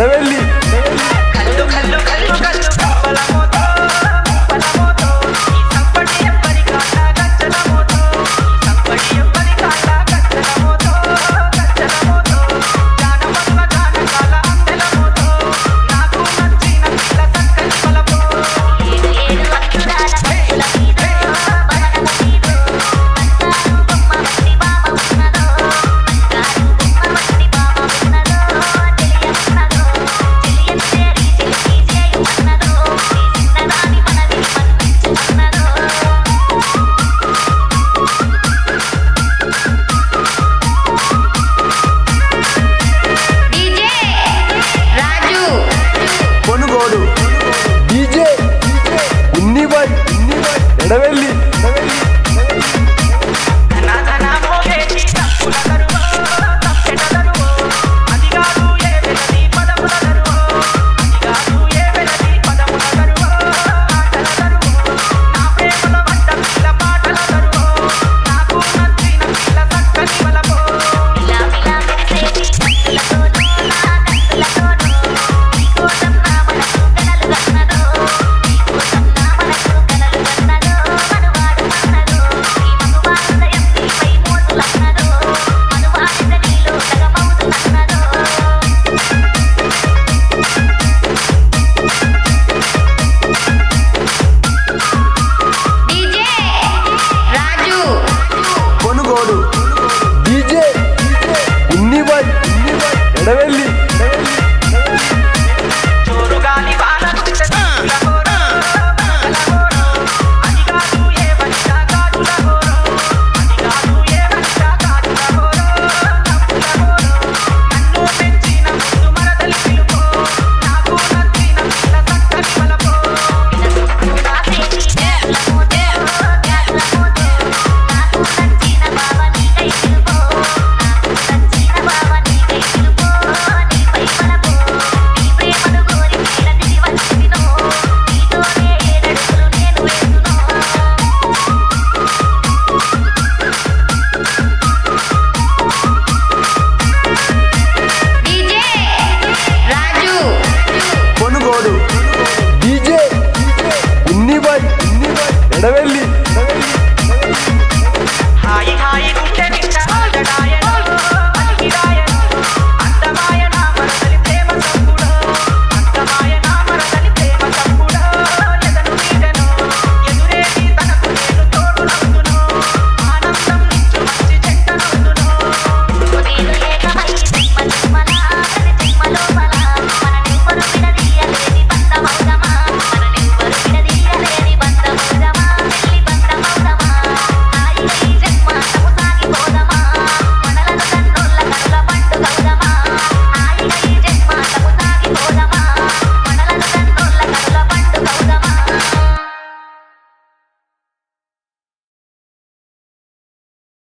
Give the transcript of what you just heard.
Demedim Develop Andaveli.